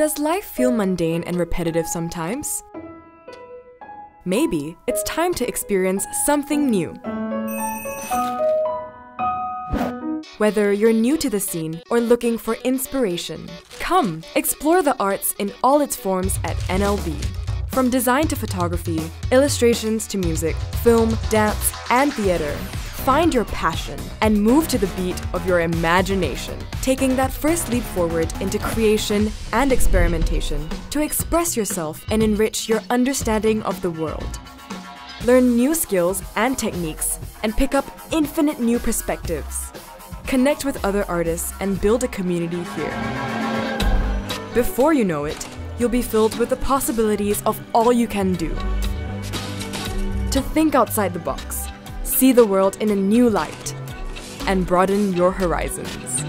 Does life feel mundane and repetitive sometimes? Maybe it's time to experience something new. Whether you're new to the scene or looking for inspiration, come explore the arts in all its forms at NLB. From design to photography, illustrations to music, film, dance, and theater, find your passion and move to the beat of your imagination, taking that first leap forward into creation and experimentation to express yourself and enrich your understanding of the world. Learn new skills and techniques and pick up infinite new perspectives. Connect with other artists and build a community here. Before you know it, you'll be filled with the possibilities of all you can do. To think outside the box, see the world in a new light, and broaden your horizons.